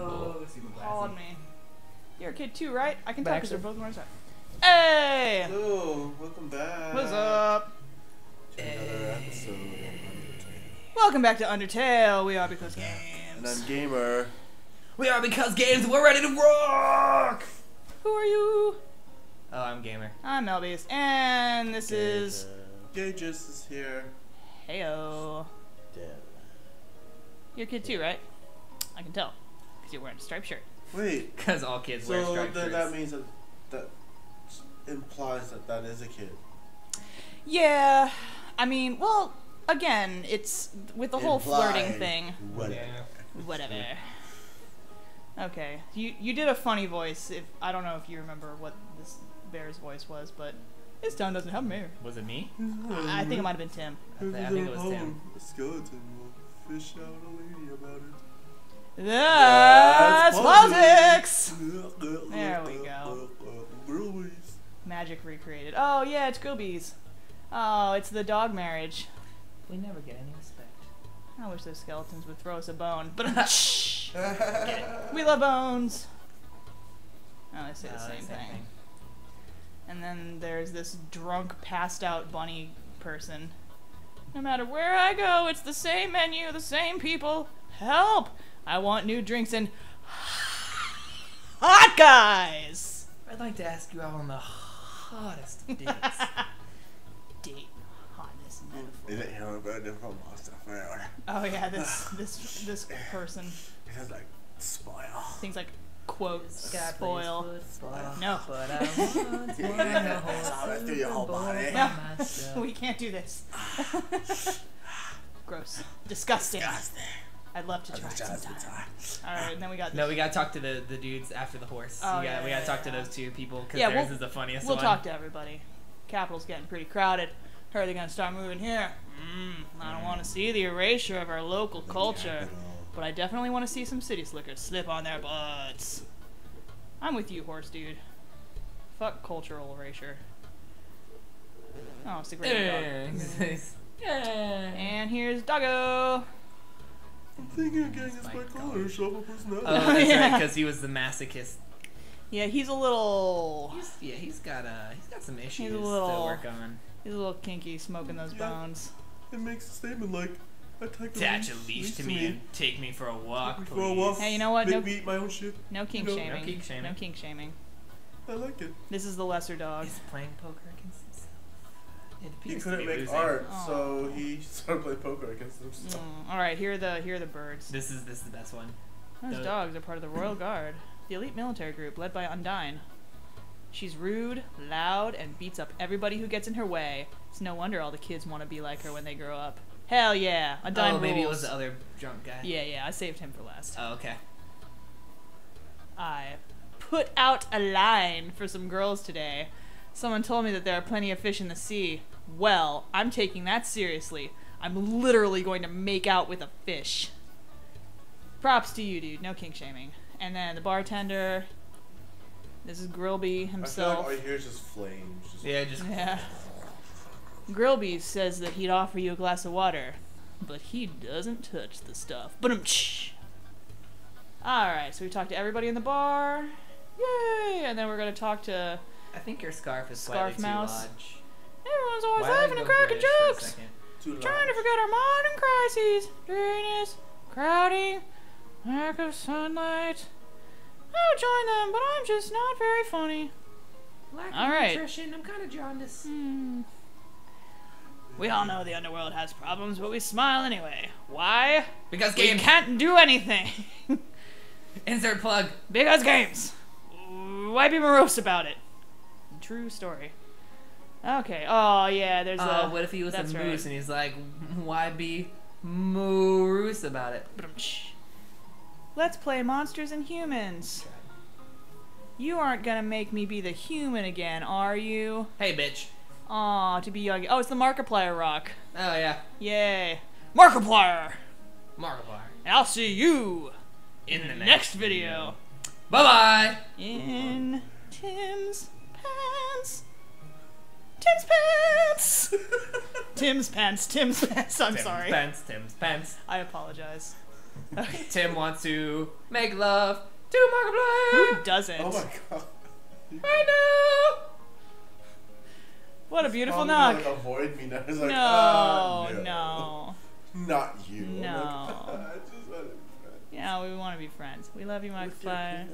Oh, Called me. You're a kid too, right? I can tell because Baxter. they're both on our. Hey! Hello, welcome back. What's up? To another episode of Welcome back to Undertale. We are because games. And games. I'm Gamer. We are because games. We're ready to rock. Who are you? Oh, I'm gamer. I'm Melbius, and this is Gages is here. Heyo. Dead. You're a kid too, right? I can tell because you're wearing a striped shirt. Wait, Because all kids wear so striped then shirts. that means that that implies that that is a kid. Yeah, I mean, well, again, it's with the whole flirting thing. What? Yeah. Whatever. Okay, you you did a funny voice. If I don't know if you remember what this bear's voice was, but his town doesn't have a mayor. Was it me? I think it might have been Tim. I, th- I think it was Tim. A skeleton will fish out a lady about it. That's Magic recreated. Oh yeah, it's Goobies. Oh, it's the dog marriage. We never get any respect. I wish those skeletons would throw us a bone, but shh. we love bones. Oh, they say the Uh, same, thing. And then there's this drunk, passed out bunny person. No matter where I go, it's the same menu, the same people. Help! I want new drinks and hot guys. I'd like to ask you out on the hottest of dates. Date hotness metaphor. Is it him about from Monster Food? Oh yeah, this this this person It has like spoil. things like quote Sky plays spoil. No. But I want to run a horse it through through your whole body. No. we can't do this. Gross. Disgusting. Disgusting. I'd love to I try wish I was sometime. the All right, and then we got No, we gotta talk to the, the dudes after the horse. Oh, we, gotta, yeah, we gotta yeah, talk to those two people because Yeah, theirs we'll- is the funniest We'll one. talk to everybody. Capital's getting pretty crowded. Heard they're gonna start moving here? Mm, I don't want to see the erasure of our local culture, but I definitely want to see some city slickers slip on their butts. I'm with you, horse dude. Fuck cultural erasure. Oh, it's a great dog. yeah. And here's Doggo. I'm thinking of getting That's this my my color and show up personality. Oh, that's Yeah. right, because he was the masochist. Yeah, he's a little. He's, yeah, he's got uh, he's got some issues a little- to work on. He's a little kinky, smoking those Yeah. bones. It makes a statement like, "Attach Attach a leash to me and take me for a walk, Take me please. for a walk. Hey, you know what? Make No, me eat my own shit. no kink No- No shaming. kink shaming. No kink shaming. I like it. This is the lesser dog. He's playing poker against himself. It He couldn't make losing. art, Aw. so he started playing poker against himself. Mm, all right, here are the here are the birds. This is this is the best one. Those the- dogs are part of the Royal Guard, the elite military group led by Undyne. She's rude, loud, and beats up everybody who gets in her way. It's no wonder all the kids want to be like her when they grow up. Hell yeah, Undyne oh, maybe it was the other drunk guy. Yeah, yeah, I saved him for last. Oh, okay. I put out a line for some girls today. Someone told me that there are plenty of fish in the sea. Well, I'm taking that seriously. I'm literally going to make out with a fish. Props to you, dude. No kink shaming. And then the bartender. This is Grillby himself. I feel himself. like all you hear is just flames. Just Yeah, just Yeah. Grillby says that he'd offer you a glass of water, but he doesn't touch the stuff. But um, Alright, so we talked to everybody in the bar. Yay! And then we're gonna talk to. I think your scarf is Scarf slightly mouse. too large. Everyone's always Why did I laughing go and cracking British for a jokes! Trying to forget our modern crises. Dryness, crowding, lack of sunlight. I'll join them, but I'm just not very funny. Lack of right. nutrition. I'm kind of jaundiced. Hmm. We all know the underworld has problems, but we smile anyway. Why? Because We games. can't do anything. Insert plug. because games. Why be morose about it? True story. Okay. Oh yeah, there's Uh, a. what if he was a moose right. and he's like, why be moose about it? Let's play monsters and humans. You aren't gonna make me be the human again, are you? Hey, bitch. Aw, to be young. Oh, it's the Markiplier rock. Oh yeah, Yay. Markiplier! Markiplier. And I'll see you In the next video. Bye bye. In Tim's pants. Tim's pants, Tim's pants. I'm sorry. Pants. Tim's pants. I apologize. Okay. Tim wants to make love to Markiplier. Who doesn't? Oh my god. right now. what a beautiful Probably knock. Like, avoid me now. It's like, no, ah, no, no, Not you. No. Like, I just want to be friends. Yeah, we want to be friends. We love you, With your Markiplier.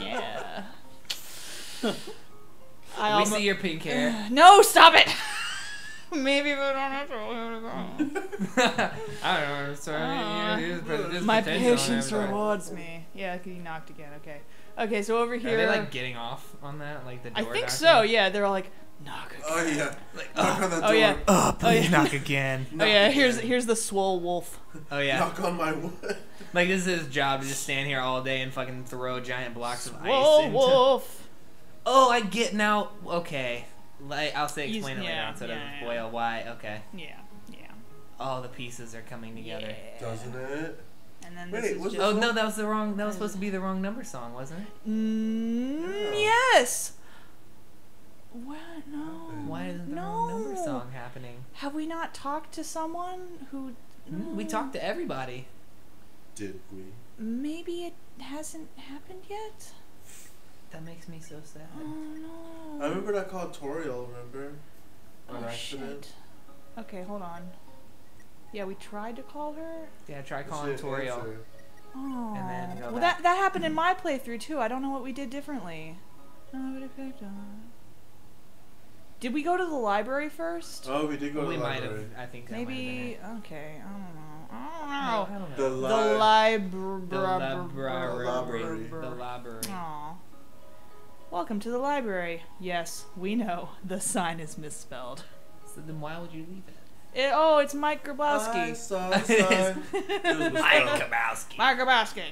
Yeah. I we almo- see your pink hair. No, stop it. Maybe we don't have to. go. I don't know. So I mean, there's- there's Uh, My patience rewards me. Yeah, he knocked again. Okay. Okay, so over Are here. they like getting off on that? Like the I door think knocking? so. Yeah, they're all like knock again. Oh yeah. Like, Knock on the Oh door. yeah. Oh, please yeah. knock again. Oh yeah. Here's again. here's the swole wolf. oh yeah. Knock on my wood. Like this is his job to just stand here all day and fucking throw giant blocks of ice Swole into. wolf. Oh, I get now. Okay, like I'll say He's- explain it later yeah, on so it doesn't yeah, yeah. spoil why. Okay, Yeah. Yeah. all the pieces are coming together. Yeah. Doesn't it? And then Wait, this is was just. Oh no, that was the wrong. That was supposed to be the wrong number song, wasn't it? Mm, Yeah. yes. What? No. Why isn't the no. wrong number song happening? Have we not talked to someone who? Mm, We talked to everybody. Did we? Maybe it hasn't happened yet. That makes me so sad. Oh no. I remember I called Toriel, remember? Oh, on oh accident. shit. Okay, hold on. Yeah, we tried to call her. Yeah, try calling didn't Toriel. answer. Oh. then go well, that that happened in my playthrough too. I don't know what we did differently. Nobody picked on. Did we go to the library first? Oh, we did go to we the might library. have. I think that might have been Maybe. Okay, I don't know. I don't No, know. I don't The know. The li- library. The library. library. The library. Aw. Welcome to the library. Yes, we know the sign is misspelled. So then why would you leave it? It, oh, it's Mike I Grabowski. saw a sign. It was misspelled. Mike Grabowski.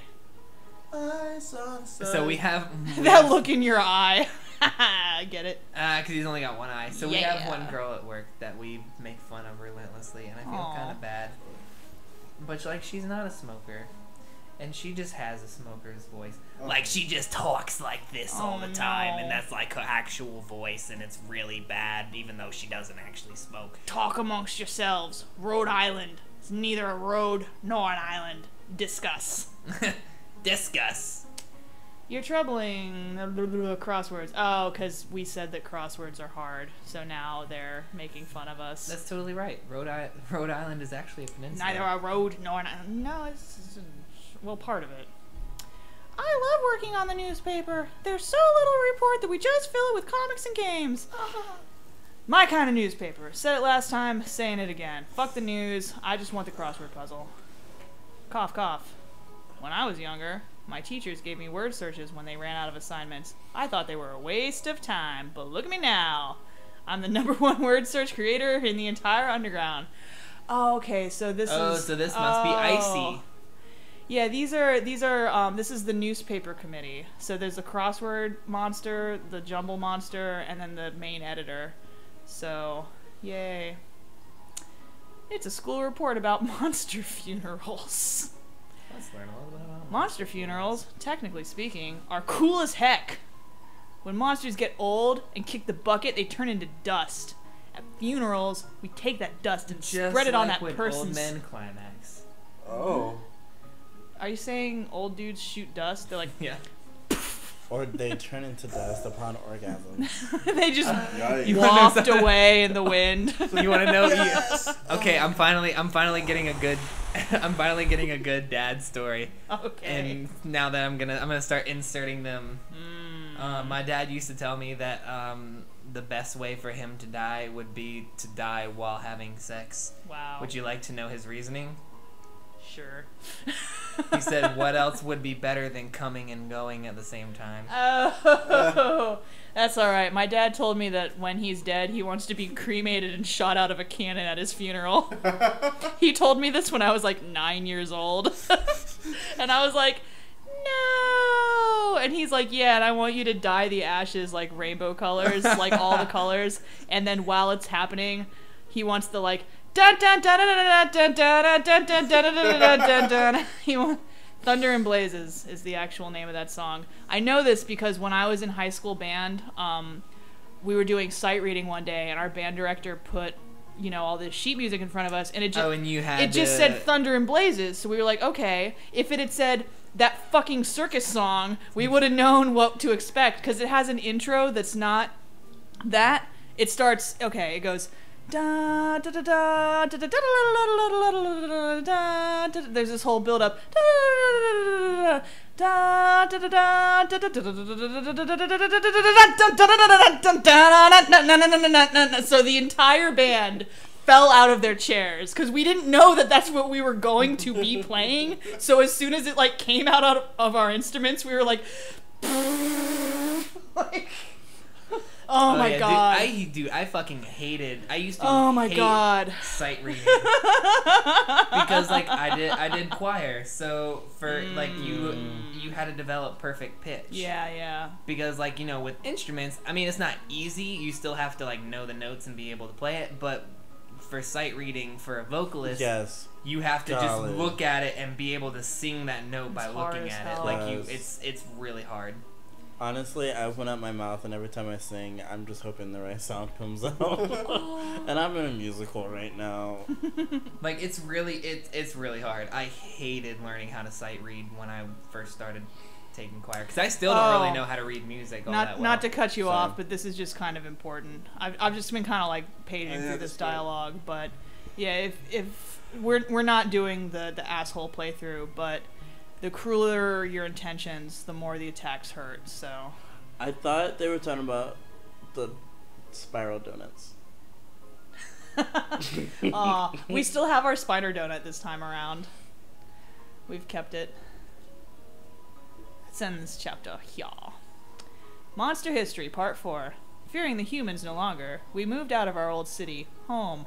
I saw a sign. So we have that look in your eye. I get it. Uh, cause he's only got one eye. So we have one girl at work that we make fun of relentlessly, and I feel kind of bad. But like, she's not a smoker, and she just has a smoker's voice. Oh. Like she just talks like this all Oh, the time, no. and that's like her actual voice, and it's really bad, even though she doesn't actually smoke. Talk amongst yourselves. Rhode Island is neither a road nor an island. Discuss. Discuss. You're troubling crosswords. Oh, because we said that crosswords are hard, so now they're making fun of us. That's totally right. Rhode, I- Rhode Island is actually a peninsula. Neither a road nor an island. No, it's, it's well part of it. I love working on the newspaper. There's so little to report that we just fill it with comics and games. My kind of newspaper. Said it last time, saying it again. Fuck the news. I just want the crossword puzzle. Cough, cough. When I was younger, my teachers gave me word searches when they ran out of assignments. I thought they were a waste of time, but look at me now. I'm the number one word search creator in the entire underground. Oh, okay, so this Oh, is. so this must be icy. Oh. Yeah, these are these are um, this is the newspaper committee. So there's the crossword monster, the jumble monster, and then the main editor. So, yay. It's a school report about monster funerals. Let's learn a little bit about Monster funerals, technically speaking, are cool as heck. When monsters get old and kick the bucket, they turn into dust. At funerals, we take that dust and Just spread it on like that when person's. Old men climax. Are you saying old dudes shoot dust? They're like, Yeah. Or they turn into dust upon orgasm. they just Yikes. You wanna walked away in the wind. You want to know? Yes. Okay, I'm finally, I'm finally getting a good, I'm finally getting a good dad story. okay. And now that I'm gonna, I'm gonna start inserting them. Mm. Uh, my dad used to tell me that um, the best way for him to die would be to die while having sex. wow. Would you like to know his reasoning? Sure. He said, "What else would be better than coming and going at the same time?" Oh, that's all right. My dad told me that when he's dead, he wants to be cremated and shot out of a cannon at his funeral. he told me this when I was like nine years old, and I was like, no. And he's like, yeah, and I want you to dye the ashes like rainbow colors, like all the colors, and then while it's happening, he wants the like. Thunder and Blazes is the actual name of that song. I know this because when I was in high school band, um, we were doing sight reading one day, and our band director put you know all this sheet music in front of us, and it just oh, and you had it just said Thunder and Blazes. So we were like, okay, if it had said that fucking circus song, we would have known what to expect because it has an intro that's not that. It starts okay. It goes da da da da da da da da da da da da there's this whole build up so the entire band fell out of their chairs because we didn't know that that's what we were going to be playing. So as soon as it like came out of, of our instruments, we were like, like Oh, oh, my yeah, god, Dude, I dude, I fucking hated. I used to. oh my hate god. Sight reading because like I did I did choir, so for like you mm. you had to develop perfect pitch. Yeah, yeah. Because like you know with instruments, I mean it's not easy. You still have to like know the notes and be able to play it, but for sight reading for a vocalist, Yes. you have to Golly. just look at it and be able to sing that note by It's hard looking at hell. it. Like you, it's it's really hard. Honestly, I open up my mouth and every time I sing, I'm just hoping the right sound comes out. and I'm in a musical right now. Like it's really it's it's really hard. I hated learning how to sight read when I first started taking choir because I still don't Oh. really know how to read music all Not that well. not to cut you Same. off, but this is just kind of important. I've I've just been kind of like paging Yeah, through that's this good. dialogue, but yeah, if if we're we're not doing the the asshole playthrough, but the crueler your intentions, the more the attacks hurt. So I thought they were talking about the spiral donuts. Aw, we still have our spider donut this time around. We've kept it. Let's end this chapter here. Monster History, Part 4. Fearing the humans no longer, we moved out of our old city, home.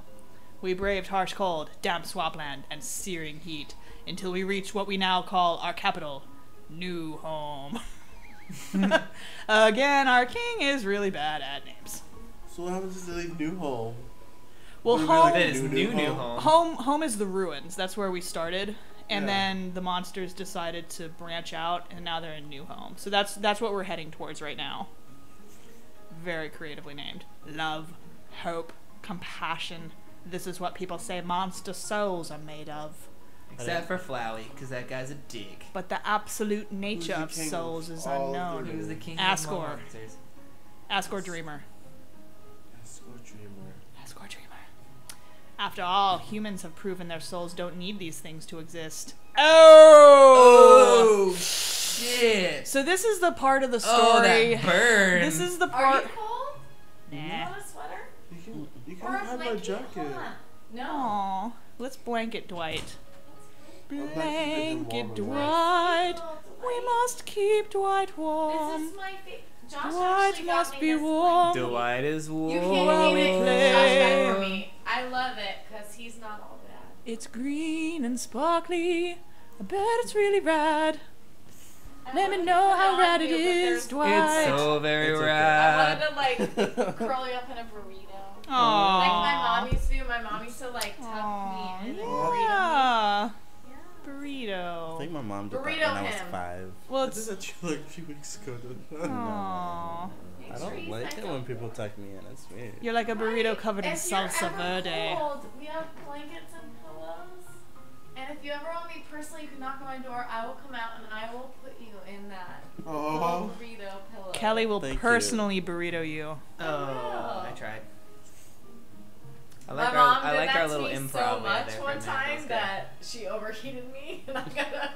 We braved harsh cold, damp swampland, and searing heat until we reach what we now call our capital, New Home. Again, our king is really bad at names. So what happens if they leave New Home? Well, What do home, like, It is New, new new new home? home. home home is the ruins that's where we started and Yeah. then the monsters decided to branch out and now they're in new home so that's that's what we're heading towards right now very creatively named love hope compassion this is what people say monster souls are made of Except for Flowey, because that guy's a dick. but the absolute nature the of king of souls is unknown the- He was the king Asgore. of monsters. Asgore Dreemurr Asgore Dreemurr. Asgore Dreemurr after all humans have proven their souls don't need these things to exist oh Oh shit! So this is the part of the story. Oh, that burn! this is the part. Are you cold? You Nah. want a sweater? You can, you can have my jacket. No. Aw, let's blanket Dwight. Blanket Blanket Dwight. Dwight. We must keep Dwight This warm. is my favorite. Josh Dwight must be this warm. Dwight is warm. You can't we name it play. Josh got for me. I love it because he's not all bad. It's green and sparkly. I bet it's really rad. Let me know how on rad it you, but is, there's- Dwight. It's so very It's okay. I wanted to like curl up in a burrito. Aww. Like my mom used to do. My mom used to like tuck Aw, me in a burrito. Yeah. Yeah. I think my mom did Burrito that when I was five. Well, I did it's. that to you like a few weeks ago. didn't I? Don't like it when people tuck me in. It's weird. You're like a burrito covered in if you're salsa ever verde. Cold, we have blankets and pillows. And if you ever want me personally, you can knock on my door. I will come out and I will put you in that Oh. burrito pillow. Kelly will Thank you. personally burrito you. Oh, Oh. I tried. I My like mom our, I did like that our to little me improv so much one time Day. that she overheated me, and I got a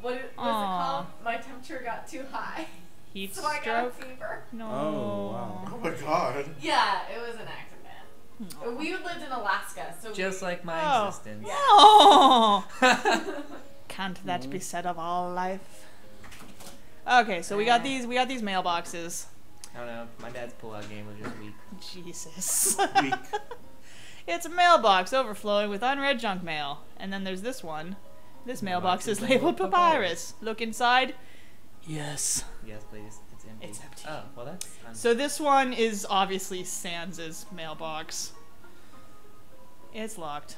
What is, what's it Aw. called? My temperature got too high, Heat so I got a stroke. fever. No. Oh, wow. Oh my god. Yeah, it was an accident. We lived in Alaska, so Just we, like my Oh. existence. Oh. Can't that be mm. said of all life? Okay, so we got these. We got these mailboxes. I don't know. My dad's pull-out game was just weak. Jesus. Weak. It's a mailbox overflowing with unread junk mail, and then there's this one. This mailbox is labeled papyrus. Look inside. Yes. Yes, please. It's empty. It's empty. Oh, well that's. Un- So this one is obviously Sans's mailbox. It's locked.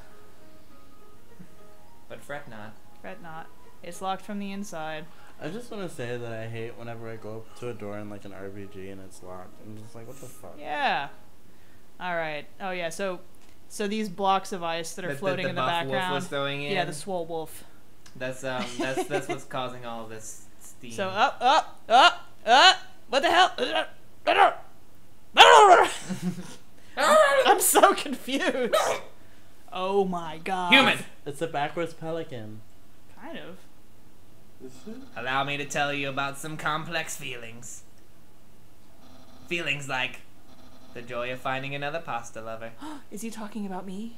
but fret not. Fret not. It's locked from the inside. I just want to say that I hate whenever I go up to a door in like an RPG and it's locked. I'm just like, what the fuck? Yeah. All right. Oh yeah. So So these blocks of ice that are That- that floating the in the buff wolf background. was throwing in. yeah, the swole wolf. That's um that's that's what's causing all of this steam. So up, up, up, up. What the hell? I'm so confused. Oh my god. Human, It's a backwards pelican. Kind of. Allow me to tell you about some complex feelings. Feelings like the joy of finding another pasta lover, Is he talking about me?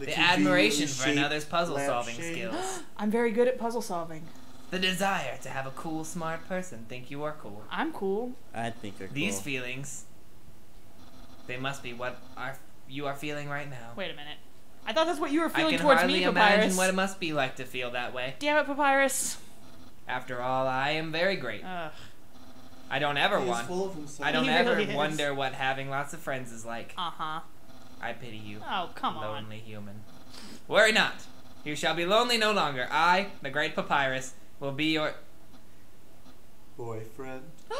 The the admiration for shaped another's puzzle-solving lampshade. skills, I'm very good at puzzle solving. the desire to have a cool, smart person think you are cool. I'm cool. I think you're cool. These feelings, they must be what are you are feeling right now. Wait a minute. I thought that's what you were feeling towards me, Papyrus. I feeling can towards hardly me, imagine Papyrus. what it must be like to feel that way. Damn it, Papyrus. After all, I am very great. Ugh. I don't ever He want. full of himself. I don't He ever really is. wonder what having lots of friends is like. Uh huh. I pity you, Oh, come on. lonely human. Worry not. You shall be lonely no longer. I, the great Papyrus, will be your. Boyfriend.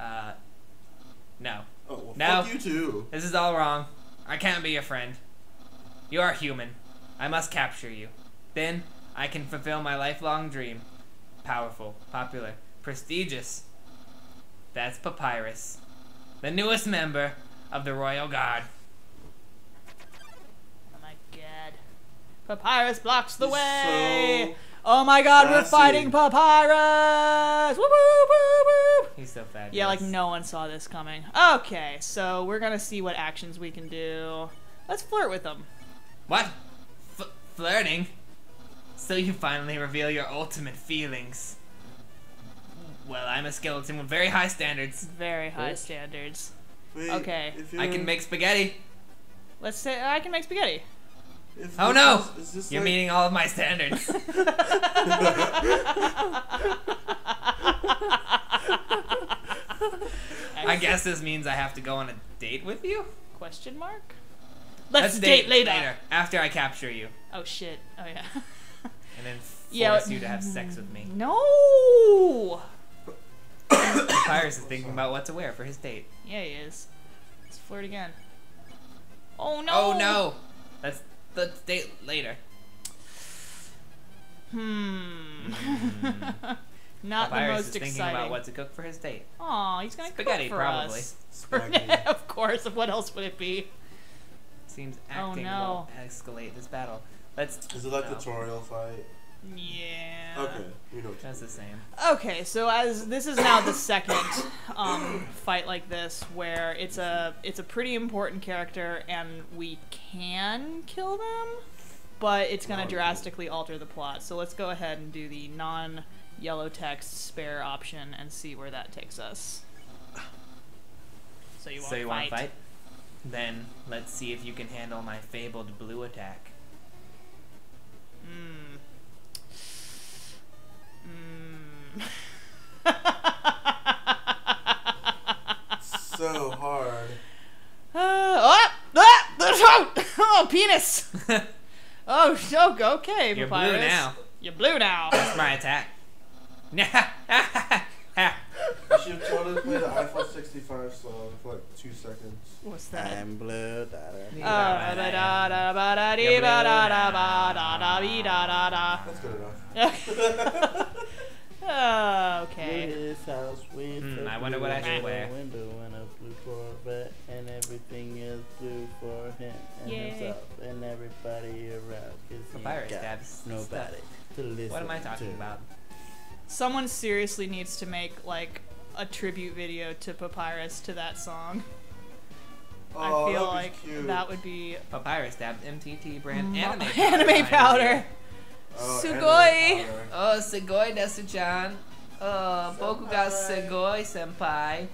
Uh. No. Oh, well, No. fuck you too. This is all wrong. I can't be your friend. You are human. I must capture you. Then I can fulfill my lifelong dream. Powerful, popular, prestigious. That's Papyrus, the newest member of the Royal Guard. Oh my god. Papyrus blocks the He's way. so oh my god, we're fighting Papyrus. Whoop, whoop, whoop, whoop. He's so fabulous. Yeah, like no one saw this coming. Okay, so we're gonna see what actions we can do. Let's flirt with them. What? F- flirting? So you finally reveal your ultimate feelings. Well, I'm a skeleton with very high standards. Very high Oops. standards. Wait, Okay. I can make spaghetti. Let's say I can make spaghetti. If Oh no! is- is You're like- meeting all of my standards. I guess this means I have to go on a date with you? Question mark? Let's, date, later. After I capture you. Oh shit. Oh yeah. And then force Yeah, you to have sex with me. no. Papyrus is thinking about what to wear for his date. Yeah, he is. Let's flirt again. Oh no. Oh no! Let's let's date later. Hmm. Not the Papyrus most is thinking exciting. about what to cook for his date. Aw, he's gonna Spaghetti, cook for probably. us. Spaghetti. of course. What else would it be? Seems Oh, acting no. will escalate this battle. Let's. Is it like no, tutorial fight? Yeah. Okay, we know. That's the same. Okay, so as this is now the second um, fight like this, where it's a it's a pretty important character, and we can kill them, but it's gonna Oh, drastically alter the plot. So let's go ahead and do the non-yellow text spare option and see where that takes us. So you want to want to fight? Then let's see if you can handle my fabled blue attack. Hmm. So hard. Uh, oh, ah, oh, oh, penis! Oh, so okay, You're blue Papyrus. now. You're blue now. That's my attack. You should have totally play the Eiffel 65 song for like two seconds. What's that? I'm blue. Da, da. Da, da, da, ba, da, dee, ba, da, da, ba, da, da, dee, da, da, da. That's good enough. Uh, okay. His house with a I wonder what I should wear. Window and a blue Corvette, and everything is blue for him and Yay. himself and everybody around. Cause he Papyrus got dabs nobody to listen What am I talking to. about? Someone seriously needs to make like a tribute video to Papyrus to that song. Oh, I feel that'd be like cute. that would be Papyrus dabbed MTT brand mo- anime powder. anime powder. Here. Oh, Sugoi. anime. Oh, Segoi Desu-chan. Oh, Boku ga Senpai. Segoi senpai.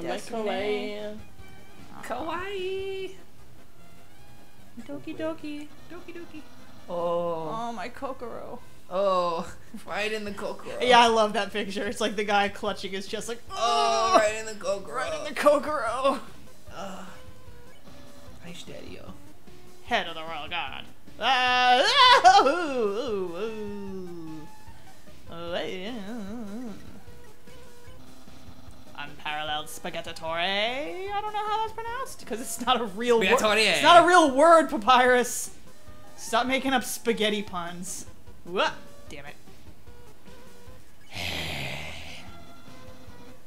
I kawaii. Kawaii. Doki doki. Doki doki. Oh. Oh my Kokoro. Oh. Right in the Kokoro. Yeah, I love that picture. It's like the guy clutching his chest, like, Oh, oh, right in the Kokoro. right in the Kokoro. Nice daddy, yo. Head of the royal guard. Ah, ah. Oh, yeah. Unparalleled spaghettatore. I don't know how that's pronounced because it's not a real word. It's not a real word, Papyrus. Stop making up spaghetti puns. Wha- Damn it.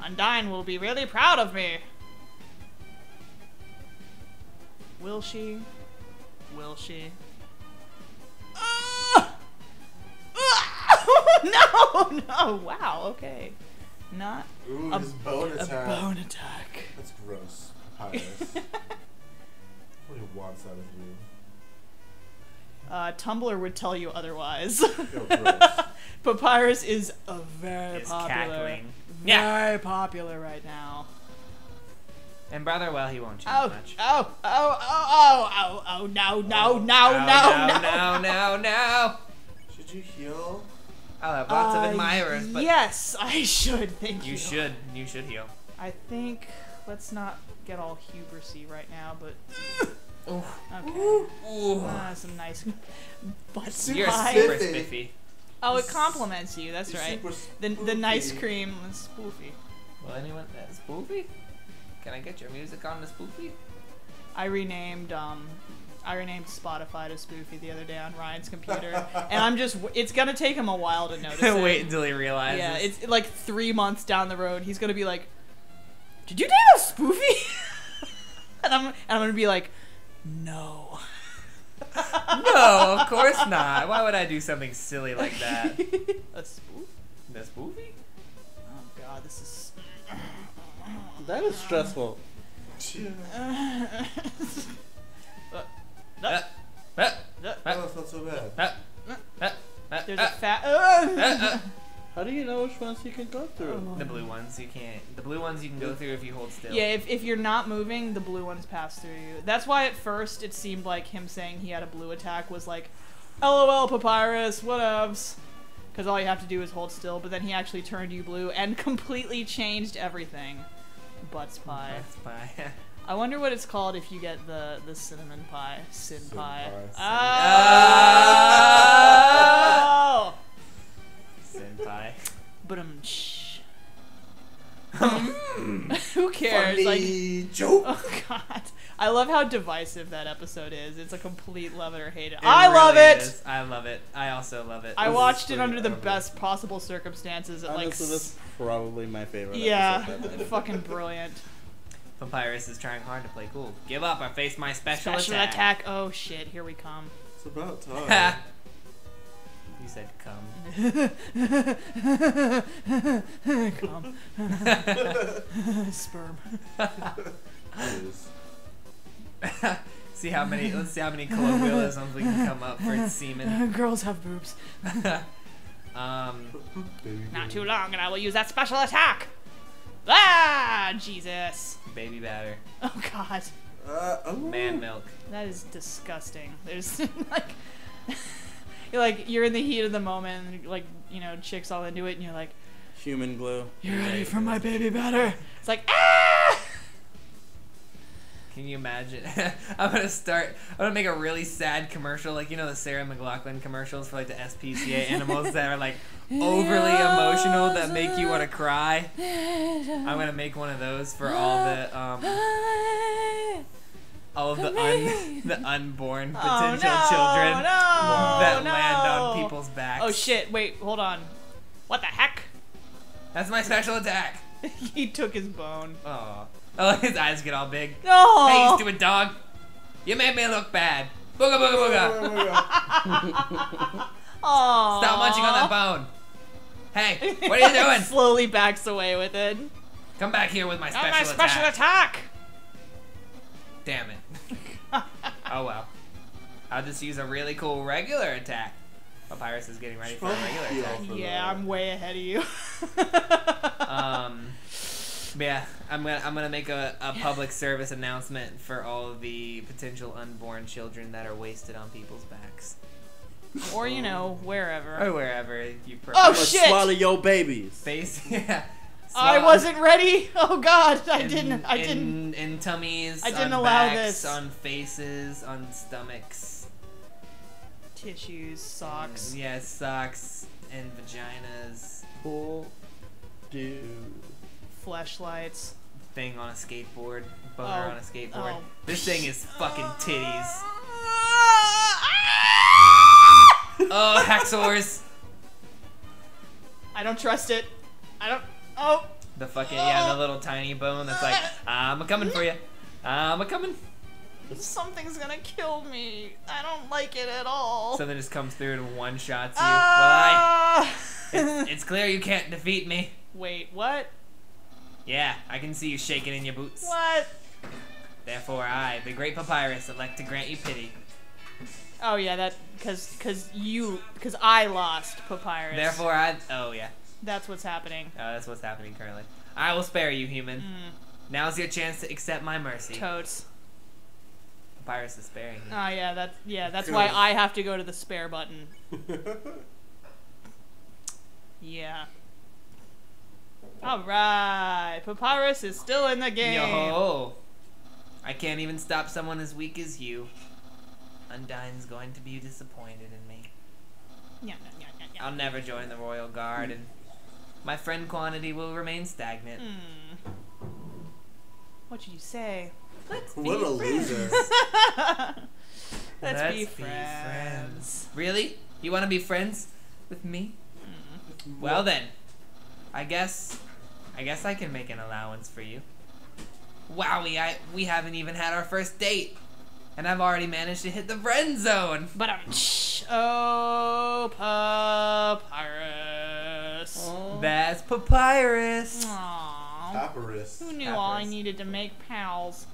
Undyne will be really proud of me. Will she? Will she? no, no. Wow. Okay. Not Ooh, a, bone attack. A bone attack. That's gross. Papyrus. Nobody wants that of you. Uh, Tumblr would tell you otherwise. oh, Papyrus is a very it's popular, cackling. very yeah. popular right now. And brother, well, he won't change oh, much. Oh, oh, oh, oh, oh, oh, no, no, oh, no, no, no, no, no, no, no. Should you heal? I'll have lots Uh, of admirers, but yes, I should. Thank you. you should, you should heal. I think let's not get all hubrisy right now, but Ooh. okay. Ooh. Ah, some nice butt You're pie. super spiffy. spiffy. Oh, it compliments you. That's You're right. super The the nice cream was spoofy. Well, anyone uh, spoofy? Can I get your music on the spoofy? I renamed um I renamed Spotify to Spoofy the other day on Ryan's computer, and I'm just it's gonna take him a while to notice. it. Wait until he realizes. Yeah, it's like three months down the road. He's gonna be like, "Did you name a Spoofy?" and I'm and I'm gonna be like, "No." no, of course not. Why would I do something silly like that? a spoof? The spoofy? Oh God, this is. That is stressful. Yeah. No. it's not so bad. There's a fat. How do you know which ones you can go through? The blue ones you can't. The blue ones you can go through if you hold still. Yeah, if, if you're not moving, the blue ones pass through you. That's why at first it seemed like him saying he had a blue attack was like, LOL, Papyrus, whatevs. Because all you have to do is hold still, but then he actually turned you blue and completely changed everything. Butts pie. That's fine. I wonder what it's called if you get the, the cinnamon pie. Sin, Sin pie. pie. Oh! Senpai. But um, shh. Who cares? Like, joke. Oh god. I love how divisive that episode is. It's a complete love it or hate it. It I love really it. is. I love it. I also love it. I This watched it under the epic. best possible circumstances at like Honestly, s- that's probably my favorite. Yeah, fucking brilliant. Papyrus is trying hard to play cool. Give up or face my special, Special attack. attack. Oh shit, here we come. It's about time. you said come. come. Sperm. See how many. Let's see how many colloquialisms we can come up for semen. Girls have boobs. Um. Not too long, and I will use that special attack. Ah, Jesus. Baby batter. Oh god. Uh, oh. Man milk. That is disgusting. There's like, you're like you're in the heat of the moment, and like you know, chicks all into it, and you're like, Human glue. "You're ready for my baby batter." It's like, ah! Can you imagine? I'm gonna start. I'm gonna make a really sad commercial, like you know the Sarah McLachlan commercials for like the SPCA animals that are like overly emotional that make you want to cry. I'm gonna make one of those for all the um all of the un the unborn Oh, potential no, children no, that no. land on people's backs. Oh shit! Wait, hold on. What the heck? That's my special attack. he took his bone. Oh, oh, his eyes get all big. No. Hey, you stupid dog! You made me look bad. Booga booga booga. Aww. Stop munching on that bone. Hey, what are you doing? Slowly backs away with it. Come back here with my Not special, my special attack. attack. Damn it. oh well. I'll just use a really cool regular attack. Papyrus is getting ready for a regular attack. Yeah. I'm way ahead of you. Um, yeah, I'm gonna I'm gonna make a, a public service announcement for all of the potential unborn children that are wasted on people's backs or you know, wherever. or wherever you prefer. Oh, I'ma shit! Swallow your babies. Face, yeah. I wasn't ready. Oh God, I in- didn't. I in, didn't. In tummies, I didn't on allow backs, this. on faces, on stomachs. Tissues, socks. Yes, socks and vaginas. Cool. Dude. Flashlights. thing on a skateboard. Boner Oh. on a skateboard. Oh. This thing is fucking titties. Oh, Haxors. I don't trust it. I don't. Oh. The fucking yeah, the little tiny bone that's like, I'm a coming for you. I'm a coming. Something's gonna kill me. I don't like it at all. Something just comes through and one shots you. Ah. well, I. It's, it's clear you can't defeat me. Wait, what? Yeah, I can see you shaking in your boots. What? Therefore, I, the great papyrus, elect to grant you pity. Oh yeah, that because because you because I lost papyrus. Therefore, I. Oh yeah, that's what's happening. oh, that's what's happening currently. I will spare you, human. Mm, Now's your chance to accept my mercy. totes. Papyrus is sparing you. Oh yeah, that yeah, that's why I have to go to the spare button. Yeah. All right, papyrus is still in the game. Yo, I can't even stop someone as weak as you. Undyne's going to be disappointed in me. Yeah, yeah, yeah, yeah, yeah. I'll never join the royal guard, and my friend quantity will remain stagnant. Hmm. What did you say? Let's What a loser. Let's, Let's be be friends. Really? You want to be friends with me? Well then, I guess, I guess I can make an allowance for you. Wowie, I we haven't even had our first date, and I've already managed to hit the friend zone. But um, shh. Oh, papyrus. That's papyrus. Aww. Papyrus. Who knew all I needed to make pals?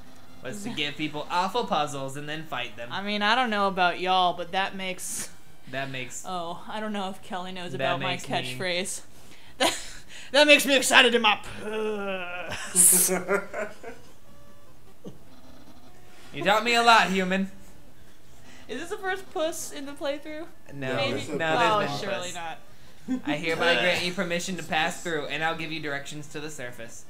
Was to give people awful puzzles and then fight them. I mean, I don't know about y'all, but that makes. That makes Oh, I don't know if Kelly knows about my makes me- catchphrase. That, that makes me excited in my puss. you taught me a lot, human. Is this the first puss in the playthrough? No, Maybe. no, There's there's oh, been surely puss. not. I hereby grant you permission to pass through, and I'll give you directions to the surface.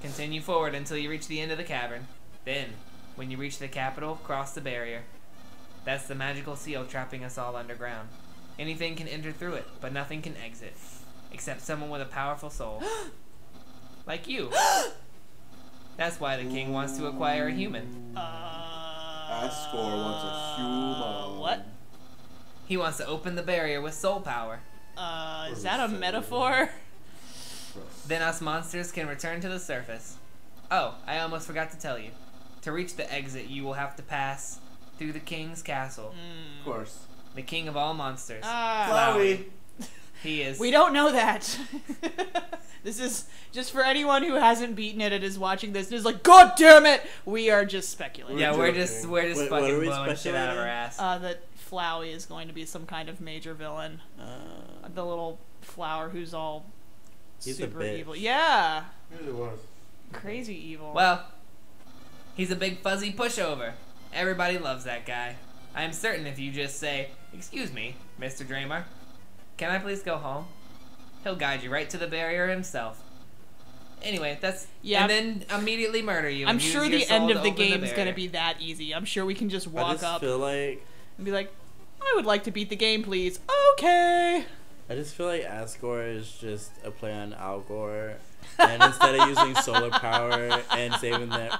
Continue forward until you reach the end of the cavern. Then, when you reach the capital, cross the barrier. That's the magical seal trapping us all underground. Anything can enter through it, but nothing can exit. Except someone with a powerful soul. like you. That's why the king wants to acquire a human. Uh, Asgore wants a human. What? He wants to open the barrier with soul power. Uh, is that a metaphor? Then us monsters can return to the surface. Oh, I almost forgot to tell you. To reach the exit, you will have to pass through the king's castle. Of course. The king of all monsters. Ah, Flowey. He is. we don't know that. this is just for anyone who hasn't beaten it and is watching this. And is like, God damn it! We are just speculating. Yeah, We're we're just we're just Wait, what fucking are we blowing shit out of our ass. Uh, that Flowey is going to be some kind of major villain. Uh, The little flower who's all He's a super bitch. evil. Yeah, Really was. crazy evil. well, he's a big fuzzy pushover. Everybody loves that guy. I am certain if you just say, "Excuse me, Mr. Dreemurr, can I please go home?" He'll guide you right to the barrier himself. Anyway, that's Yeah. and then immediately murder you. I'm sure the end of the open game is going to be that easy. I'm sure we can just walk I walk just up feel like and be like, I would like to beat the game, please. Okay. I just feel like Asgore is just a play on Al Gore, and instead of using solar power and saving the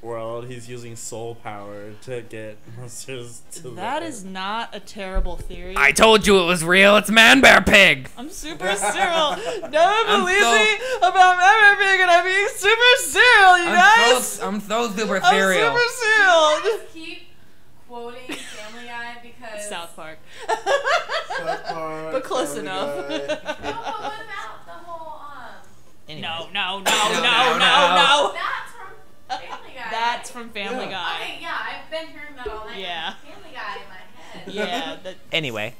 world, he's using soul power to get monsters to That the is not a terrible theory. I told you it was real. It's Man Bear Pig. I'm super serial. No one I'm believes so- me about Man Bear Pig and I'm being super serial, you I'm guys. so, I'm so super serial. I'm serial. super serial. Just keep quoting Family Guy because. South Park. South Park, But close Family enough. Guy. No, but what about the whole um? Anyway. No, no, no, no, No, no, no, no, no. That's from Family Guy. That's from Family Yeah. Guy. Okay, yeah, I've been hearing that all night. Yeah. Family Guy in my head. Yeah, that, Anyway,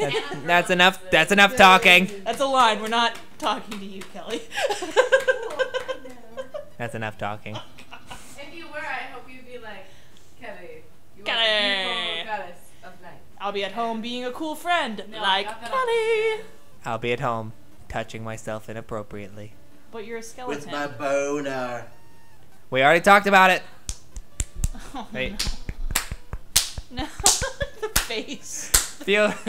And that's, that's enough. That's enough talking. that's a line. We're not talking to you, Kelly. That's enough talking. Oh, if you were, I hope you'd be like, Kelly, you Kelly. are a goddess of night. I'll be at home being a cool friend, No, like Kelly. I'll be at home, touching myself inappropriately. But you're a skeleton. With my boner. We already talked about it. Oh, Wait. No. no. the face. Feel.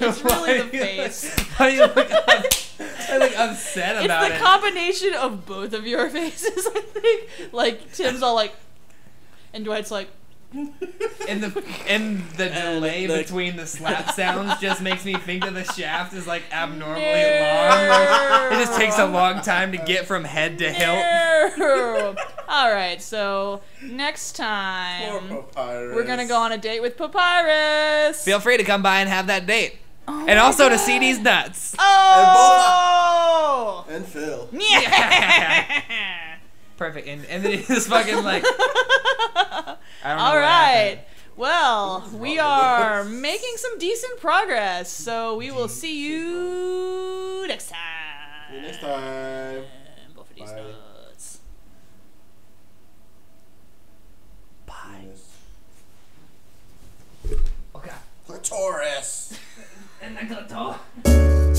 it's really the face. Why do you look up? I'm like upset It's about the it. combination of both of your faces, I think. Like Tim's all like, and Dwight's like, and the and the And delay the- between the slap sounds just makes me think that the shaft is like abnormally No. long. It just takes a long time to get from head to hilt. All right, so next time we're gonna go on a date with Papyrus. Feel free to come by and have that date, Oh and my also to see these nuts. Oh. And Phil. Yeah. Perfect, and and then he just fucking like I don't know All what right. happened. Well, we are making some decent progress, so we will see you next time. Next time. Both of these Bye. Bye. Okay. Clitoris. and the clitoris.